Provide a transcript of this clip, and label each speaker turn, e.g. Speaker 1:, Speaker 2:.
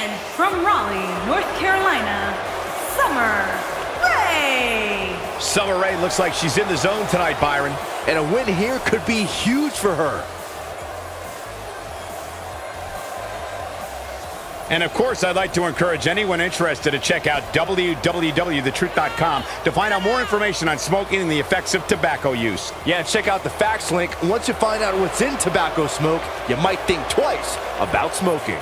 Speaker 1: And from Raleigh, North Carolina, Summer Rae.
Speaker 2: Summer Rae looks like she's in the zone tonight, Byron.
Speaker 3: And a win here could be huge for her.
Speaker 2: And of course, I'd like to encourage anyone interested to check out www.thetruth.com to find out more information on smoking and the effects of tobacco use.
Speaker 3: Yeah, check out the facts link. Once you find out what's in tobacco smoke, you might think twice about smoking.